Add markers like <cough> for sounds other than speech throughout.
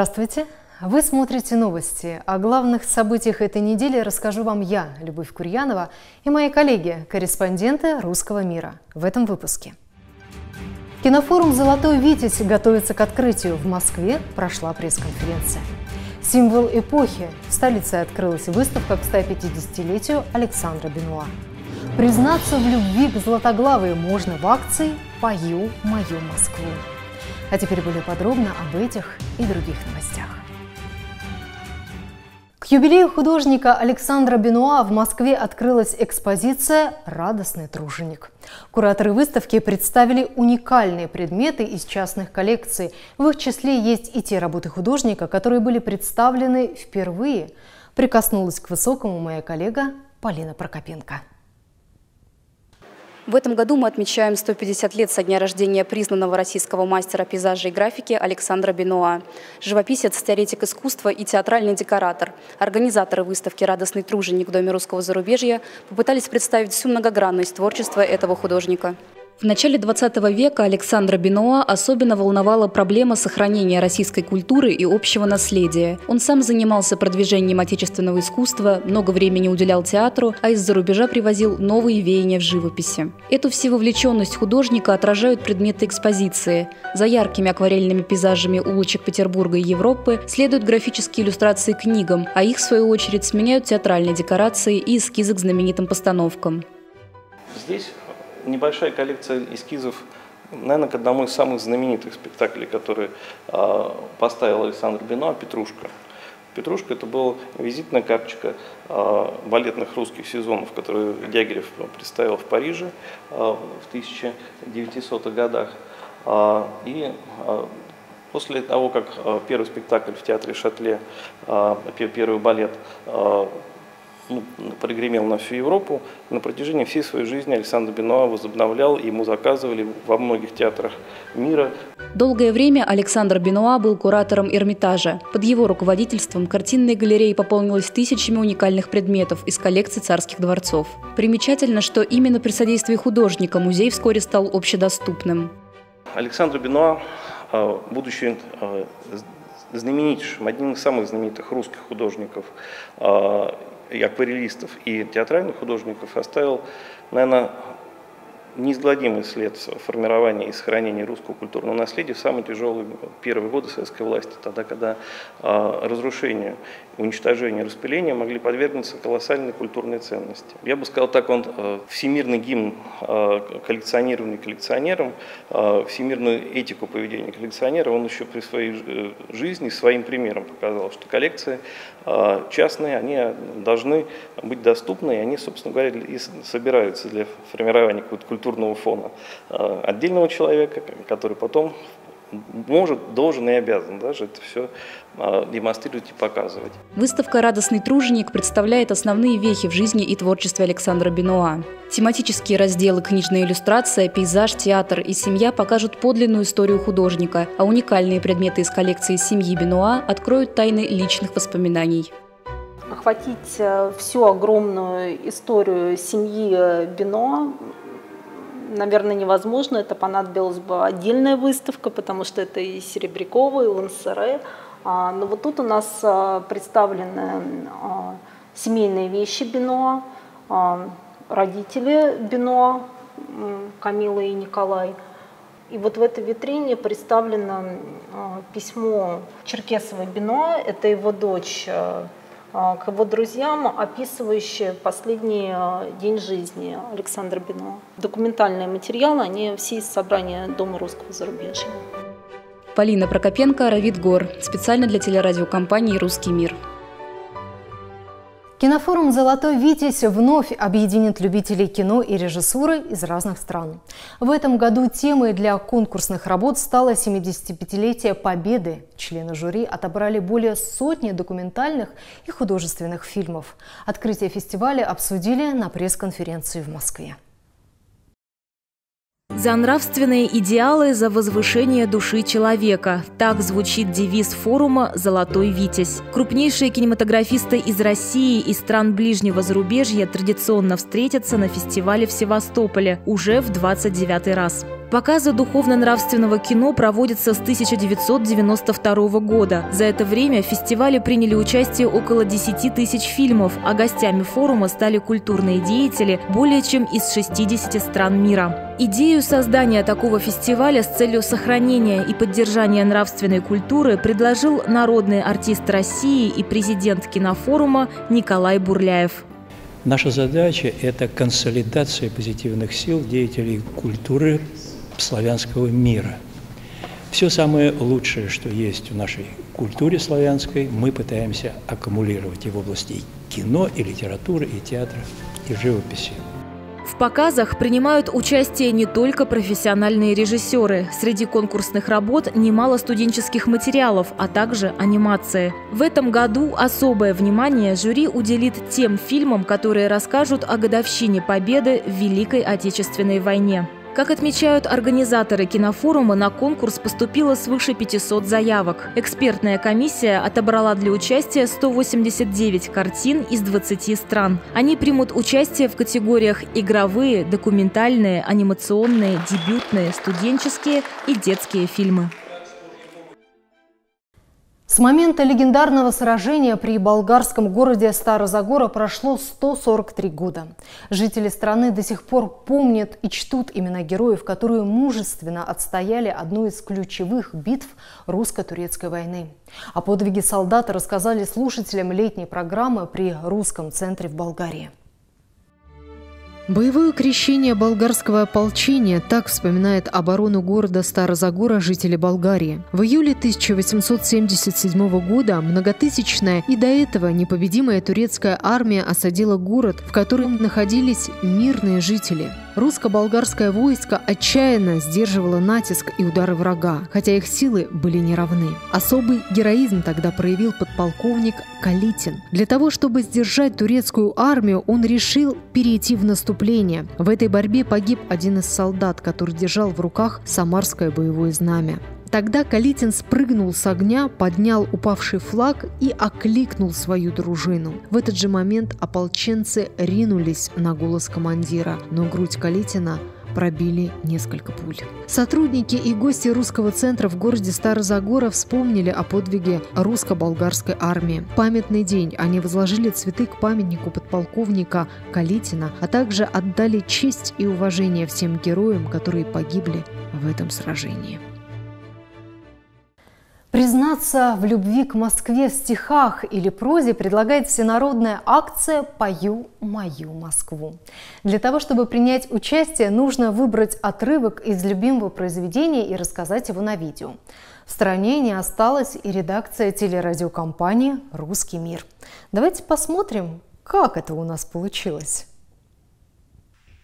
Здравствуйте! Вы смотрите новости. О главных событиях этой недели расскажу вам я, Любовь Курьянова, и мои коллеги, корреспонденты «Русского мира» в этом выпуске. Кинофорум «Золотой Витязь» готовится к открытию. В Москве прошла пресс-конференция. Символ эпохи. В столице открылась выставка к 150-летию Александра Бенуа. Признаться в любви к Златоглавой можно в акции «Пою мою Москву». А теперь более подробно об этих и других новостях. К юбилею художника Александра Бенуа в Москве открылась экспозиция «Радостный труженик». Кураторы выставки представили уникальные предметы из частных коллекций. В их числе есть и те работы художника, которые были представлены впервые. Прикоснулась к высокому моя коллега Полина Прокопенко. В этом году мы отмечаем 150 лет со дня рождения признанного российского мастера пейзажа и графики Александра Бенуа. Живописец, теоретик искусства и театральный декоратор. Организаторы выставки «Радостный труженик» в Доме русского зарубежья попытались представить всю многогранность творчества этого художника. В начале 20 века Александра Бенуа особенно волновала проблема сохранения российской культуры и общего наследия. Он сам занимался продвижением отечественного искусства, много времени уделял театру, а из-за рубежа привозил новые веяния в живописи. Эту всевовлеченность художника отражают предметы экспозиции. За яркими акварельными пейзажами улочек Петербурга и Европы следуют графические иллюстрации книгам, а их, в свою очередь, сменяют театральные декорации и эскизы к знаменитым постановкам. Здесь небольшая коллекция эскизов, наверное, к одному из самых знаменитых спектаклей, который э, поставил Александр Бенуа «Петрушка». «Петрушка» – это была визитная карточка э, балетных русских сезонов, которые Дягилев представил в Париже в 1900-х годах. И После того, как первый спектакль в театре Шатле, первый балет ну, прогремел на всю Европу. На протяжении всей своей жизни Александр Бенуа возобновлял, ему заказывали во многих театрах мира. Долгое время Александр Бенуа был куратором Эрмитажа. Под его руководительством картинная галерея пополнилась тысячами уникальных предметов из коллекций царских дворцов. Примечательно, что именно при содействии художника музей вскоре стал общедоступным. Александр Бенуа, а, будучи а, знаменитейшим, одним из самых знаменитых русских художников, а, и акварелистов, и театральных художников оставил, наверное, неизгладимый след формирования и сохранения русского культурного наследия в самые тяжелые первые годы советской власти, тогда, когда э, разрушению, уничтожению, распылению могли подвергнуться колоссальной культурной ценности. Я бы сказал так, он э, всемирный гимн э, коллекционирования коллекционером, всемирную этику поведения коллекционера, он еще при своей э, жизни своим примером показал, что коллекции частные, они должны быть доступны, и они, собственно говоря, и собираются для формирования какой-то культурного фона э, отдельного человека, который потом может, должен и обязан даже это все э, демонстрировать и показывать. Выставка «Радостный труженик» представляет основные вехи в жизни и творчестве Александра Бенуа. Тематические разделы «Книжная иллюстрация», «Пейзаж», «Театр» и «Семья» покажут подлинную историю художника, а уникальные предметы из коллекции семьи Бенуа откроют тайны личных воспоминаний охватить э, всю огромную историю семьи Бино наверное, невозможно. Это понадобилась бы отдельная выставка, потому что это и Серебрякова, и Лансере. А, но вот тут у нас а, представлены а, семейные вещи Бино, родители Бино, Камила и Николай. И вот в этой витрине представлено письмо Черкесовой Бино, это его дочь к его друзьям, описывающие последний а, день жизни Александра Бино. Документальные материалы, они все из собрания Дома русского зарубежья. Полина Прокопенко, Равид Гор. Специально для телерадиокомпании «Русский мир». Кинофорум «Золотой Витязь» вновь объединит любителей кино и режиссуры из разных стран. В этом году темой для конкурсных работ стало 75-летие Победы. Члены жюри отобрали более сотни документальных и художественных фильмов. Открытие фестиваля обсудили на пресс-конференции в Москве. За нравственные идеалы, за возвышение души человека. Так звучит девиз форума «Золотой Витязь». Крупнейшие кинематографисты из России и стран ближнего зарубежья традиционно встретятся на фестивале в Севастополе уже в 29 раз. Показы духовно-нравственного кино проводятся с 1992 года. За это время в фестивале приняли участие около 10 тысяч фильмов, а гостями форума стали культурные деятели более чем из 60 стран мира. Идею создания такого фестиваля с целью сохранения и поддержания нравственной культуры предложил народный артист России и президент кинофорума Николай Бурляев. Наша задача – это консолидация позитивных сил деятелей культуры славянского мира. Все самое лучшее, что есть в нашей культуре славянской, мы пытаемся аккумулировать и в области кино, и литературы, и театра, и живописи. В показах принимают участие не только профессиональные режиссеры. Среди конкурсных работ немало студенческих материалов, а также анимации. В этом году особое внимание жюри уделит тем фильмам, которые расскажут о годовщине победы в Великой Отечественной войне. Как отмечают организаторы кинофорума, на конкурс поступило свыше 500 заявок. Экспертная комиссия отобрала для участия 189 картин из 20 стран. Они примут участие в категориях игровые, документальные, анимационные, дебютные, студенческие и детские фильмы. С момента легендарного сражения при болгарском городе Старозагора прошло 143 года. Жители страны до сих пор помнят и чтут имена героев, которые мужественно отстояли одну из ключевых битв русско-турецкой войны. О подвиге солдата рассказали слушателям летней программы при русском центре в Болгарии. Боевое крещение болгарского ополчения так вспоминает оборону города Старозагора жители Болгарии. В июле 1877 года многотысячная и до этого непобедимая турецкая армия осадила город, в котором находились мирные жители. Русско-болгарское войско отчаянно сдерживало натиск и удары врага, хотя их силы были неравны. Особый героизм тогда проявил подполковник Калитин. Для того, чтобы сдержать турецкую армию, он решил перейти в наступление. В этой борьбе погиб один из солдат, который держал в руках самарское боевое знамя. Тогда Калитин спрыгнул с огня, поднял упавший флаг и окликнул свою дружину. В этот же момент ополченцы ринулись на голос командира, но грудь Калитина пробили несколько пуль. Сотрудники и гости русского центра в городе Старозагора вспомнили о подвиге русско-болгарской армии. В памятный день они возложили цветы к памятнику подполковника Калитина, а также отдали честь и уважение всем героям, которые погибли в этом сражении. Признаться в любви к Москве в стихах или прозе предлагает всенародная акция «Пою мою Москву». Для того, чтобы принять участие, нужно выбрать отрывок из любимого произведения и рассказать его на видео. В стране не осталась и редакция телерадиокомпании «Русский мир». Давайте посмотрим, как это у нас получилось.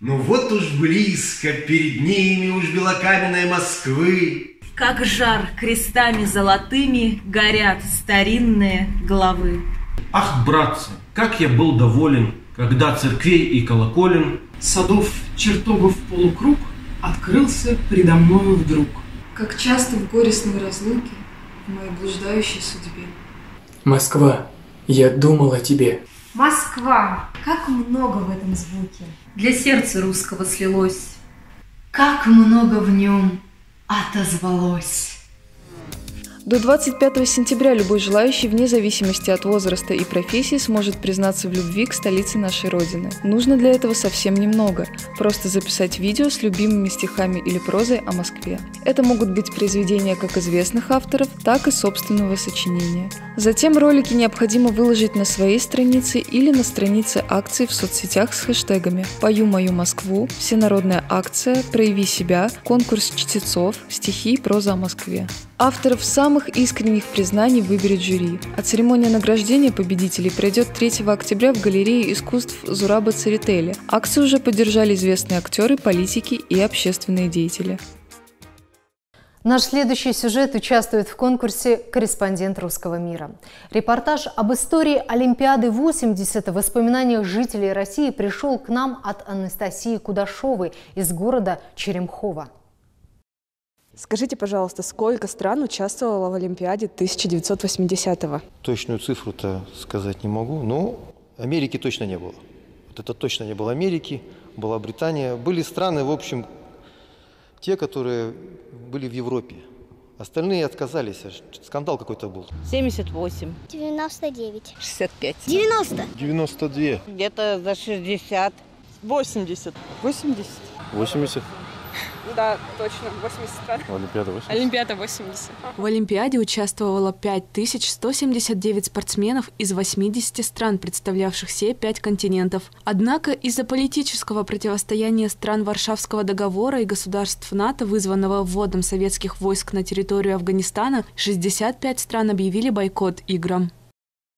Ну вот уж близко, перед ними уж белокаменная Москвы, как жар крестами золотыми горят старинные главы. Ах, братцы, как я был доволен, когда церквей и колоколен Садов чертогов полукруг открылся предо мною вдруг. Как часто в горестной разлуке в моей блуждающей судьбе. Москва, я думал о тебе. Москва, как много в этом звуке. Для сердца русского слилось. Как много в нем отозвалось. До 25 сентября любой желающий, вне зависимости от возраста и профессии, сможет признаться в любви к столице нашей Родины. Нужно для этого совсем немного. Просто записать видео с любимыми стихами или прозой о Москве. Это могут быть произведения как известных авторов, так и собственного сочинения. Затем ролики необходимо выложить на своей странице или на странице акции в соцсетях с хэштегами «Пою мою Москву», «Всенародная акция», «Прояви себя», «Конкурс чтецов», «Стихи и проза о Москве». Авторов самых искренних признаний выберет жюри, а церемония награждения победителей пройдет 3 октября в галерее искусств Зураба Церетели. Акцию уже поддержали известные актеры, политики и общественные деятели. Наш следующий сюжет участвует в конкурсе «Корреспондент русского мира». Репортаж об истории Олимпиады 80 в воспоминаниях жителей России пришел к нам от Анастасии Кудашовой из города Черемхова. Скажите, пожалуйста, сколько стран участвовало в Олимпиаде 1980-го? Точную цифру-то сказать не могу, но Америки точно не было. Вот это точно не было Америки, была Британия. Были страны, в общем, те, которые были в Европе. Остальные отказались. Скандал какой-то был. 78. 99. 65. 90. 92. Где-то за 60. 80. 80. 80. Да, точно, 80 стран. Олимпиада 80. Олимпиада 80. В Олимпиаде участвовало 5179 спортсменов из 80 стран, представлявших все пять континентов. Однако из-за политического противостояния стран Варшавского договора и государств НАТО, вызванного вводом советских войск на территорию Афганистана, 65 стран объявили бойкот играм.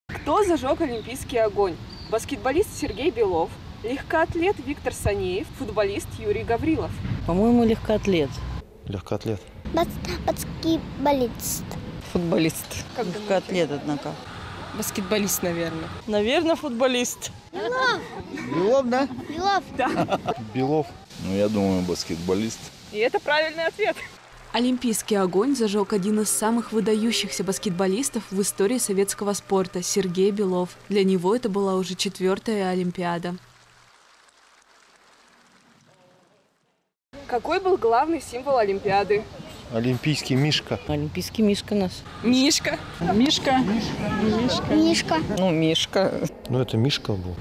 Кто зажег олимпийский огонь? Баскетболист Сергей Белов, Легкоатлет Виктор Санеев, футболист Юрий Гаврилов. По-моему, легкоатлет. Легкоатлет. Баскетболист. Футболист. Как легкоатлет, однако. Баскетболист, наверное. Наверное, футболист. Белов. Белов, да? Белов. Да. Белов. Ну, я думаю, баскетболист. И это правильный ответ. Олимпийский огонь зажег один из самых выдающихся баскетболистов в истории советского спорта – Сергей Белов. Для него это была уже четвертая Олимпиада. Какой был главный символ Олимпиады? Олимпийский Мишка. Олимпийский Мишка наш. Мишка. Мишка. Мишка. Мишка. Ну, Мишка. Ну, это Мишка был.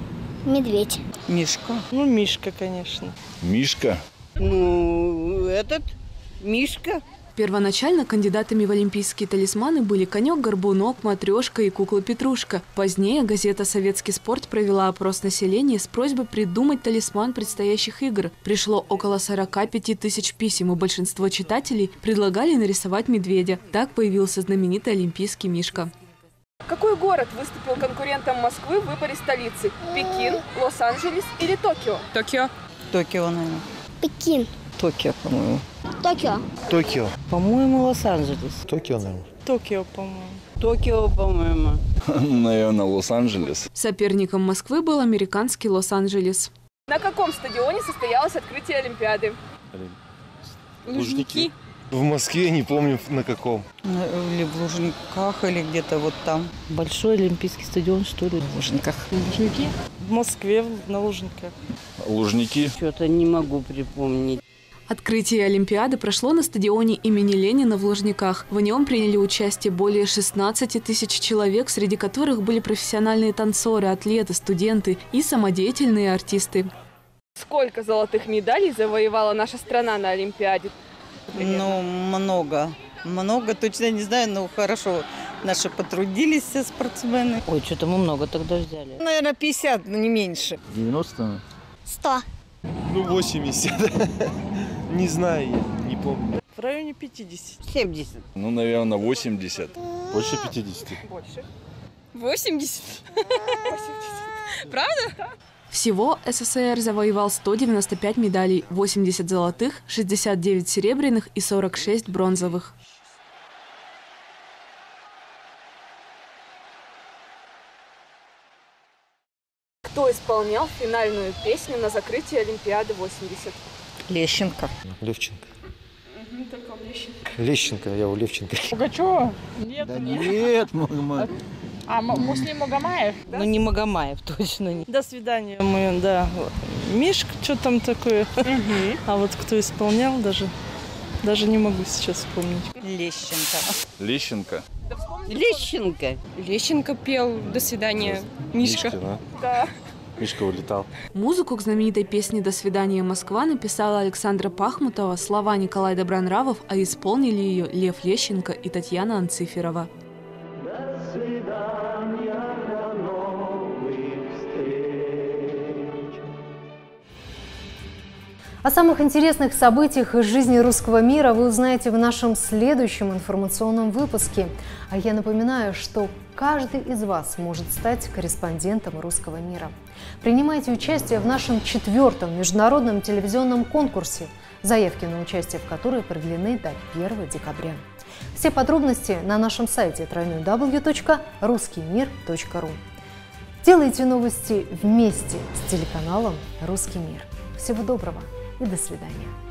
Медведь. Мишка. Ну, Мишка, конечно. Мишка. Ну, этот Мишка. Первоначально кандидатами в олимпийские талисманы были конек-горбунок, матрешка и кукла-петрушка. Позднее газета «Советский спорт» провела опрос населения с просьбой придумать талисман предстоящих игр. Пришло около 45 тысяч писем, и большинство читателей предлагали нарисовать медведя. Так появился знаменитый олимпийский мишка. Какой город выступил конкурентом Москвы в выборе столицы? Пекин, Лос-Анджелес или Токио? Токио. Токио, наверное. Пекин. Токио, по-моему. Токио. Токио. По-моему, Лос-Анджелес. Токио, наверное. Токио, по-моему. Токио, по-моему. <laughs> Наверное, Лос-Анджелес. Соперником Москвы был американский Лос-Анджелес. На каком стадионе состоялось открытие Олимпиады? Лужники. В Москве, не помню на каком. Или в Лужниках, или где-то вот там. Большой олимпийский стадион, что ли? В Лужниках. Лужники? В Москве, на Лужниках. Лужники. Что-то не могу припомнить. Открытие Олимпиады прошло на стадионе имени Ленина в Лужниках. В нем приняли участие более 16 тысяч человек, среди которых были профессиональные танцоры, атлеты, студенты и самодеятельные артисты. Сколько золотых медалей завоевала наша страна на Олимпиаде? Ну, много. Много, точно не знаю, но хорошо. Наши потрудились все спортсмены. Ой, что-то мы много тогда взяли. Наверное, 50, но не меньше. 90? 100. Ну, 80. <laughs> Не знаю я, не помню. В районе 50. 70. Ну, наверное, 80. Больше 50. Больше. 80. 80. Правда? Всего СССР завоевал 195 медалей, 80 золотых, 69 серебряных и 46 бронзовых. Кто исполнял финальную песню на закрытии Олимпиады 80? Лещенко. Левченко. Лещенко. Лещенко, я у Левченко. Пугачева? Нет. Да нет, мама. А М- Муслим Магомаев? Ну, не Магомаев, точно не. До свидания. Мы, да. Мишка, что там такое? А вот кто исполнял, даже даже не могу сейчас вспомнить. Лещенко. Лещенко. Лещенко. Лещенко пел «До свидания, Мишка». да? Да. Мишка улетал. Музыку к знаменитой песне «До свидания, Москва» написала Александра Пахмутова, слова Николай Добронравов, а исполнили ее Лев Лещенко и Татьяна Анциферова. О самых интересных событиях из жизни русского мира вы узнаете в нашем следующем информационном выпуске. А я напоминаю, что каждый из вас может стать корреспондентом русского мира. Принимайте участие в нашем четвертом международном телевизионном конкурсе, заявки на участие в которой продлены до 1 декабря. Все подробности на нашем сайте www.ruskimir.ru. Делайте новости вместе с телеканалом «Русский мир». Всего доброго! и до свидания.